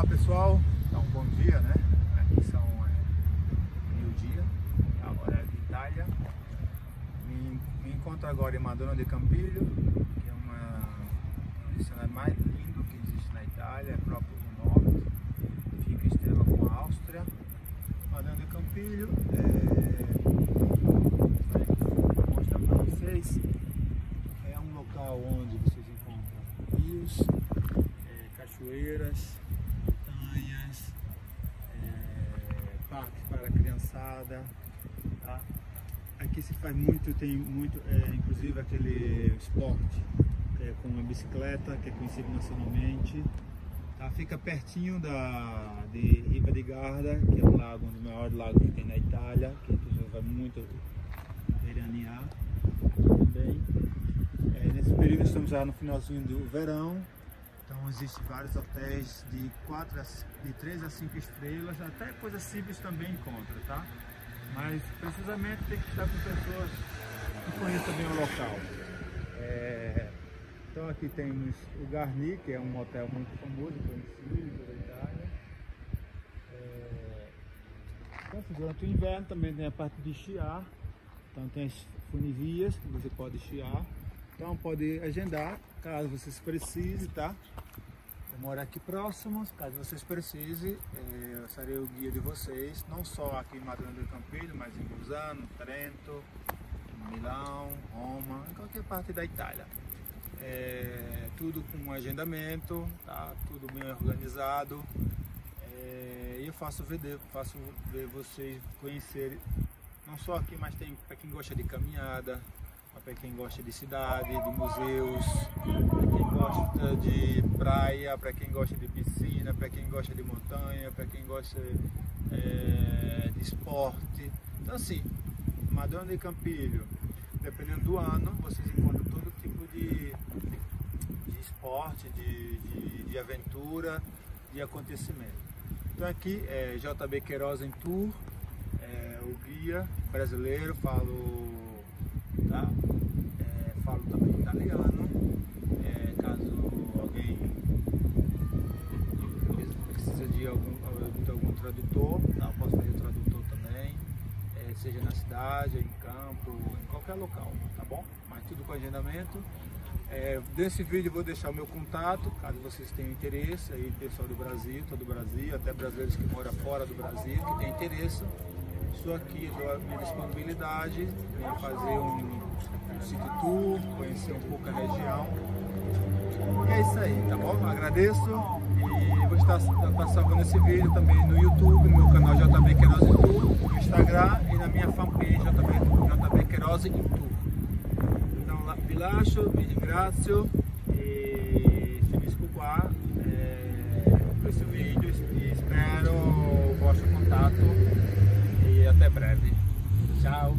Olá pessoal, então bom dia, né? Aqui são é, meio-dia, agora é de Itália. Me, me, encontro agora em Madonna de Campilho, que é uma, um dicionário mais lindo que existe na Itália, é próprio do norte, fica estrela com a Áustria. Madonna de Campilho, é, vou mostrar para vocês, é um local onde vocês encontram rios, é, cachoeiras, parque para a criançada. Tá? Aqui se faz muito, tem muito, é, inclusive aquele esporte é, com a bicicleta, que é conhecido nacionalmente. Tá? Fica pertinho da, de Riva de Garda, que é um lago, um dos maiores lagos que tem na Itália, que pessoa vai muito veranear também. É, nesse período estamos já no finalzinho do verão, então existem vários hotéis de, quatro, de 3 a 5 estrelas, até coisa simples também encontra, tá? Mas precisamente tem que estar com pessoas que conheçam bem o local. É, então aqui temos o Garni, que é um hotel muito famoso, conhecido da Itália. É, então, durante o inverno também tem a parte de esquiar. Então tem as funivias que você pode esquiar. Então pode agendar, caso vocês precisem, tá? Eu moro aqui próximo, caso vocês precisem, eh, eu serei o guia de vocês, não só aqui em Madonna do Campilho, mas em Bolzano, Trento, Milão, Roma, em qualquer parte da Itália. É, tudo com agendamento, tá? tudo bem organizado. É, eu faço ver, faço ver vocês conhecerem, não só aqui, mas tem para quem gosta de caminhada, para quem gosta de cidade, de museus, para quem gosta de praia, para quem gosta de piscina, para quem gosta de montanha, para quem gosta é, de esporte. Então assim, Madonna de Campilho, dependendo do ano, vocês encontram todo tipo de, de esporte, de, de, de aventura, de acontecimento. Então aqui é JB Queiroz em Tour, é, o guia brasileiro, falo tá? É, falo também italiano, é, caso alguém precisa de algum, de algum tradutor, tá? posso fazer tradutor também, é, seja na cidade, em campo, em qualquer local, tá bom? Mas tudo com agendamento. É, nesse vídeo vou deixar o meu contato, caso vocês tenham interesse, aí pessoal do Brasil, todo o Brasil, até brasileiros que moram fora do Brasil, que têm interesse, Estou aqui, dou a minha disponibilidade, venho fazer um, city tour, conhecer um pouco a região. E é isso aí, tá bom? Agradeço e vou estar, estar salvando esse vídeo também no YouTube, no meu canal JB Queiroz em Tour, no Instagram e na minha fanpage JB, JB Queiroz em Tour. Então, vi lascio, vi ringrazio e finisco qua eh, questo video e até breve. Tchau.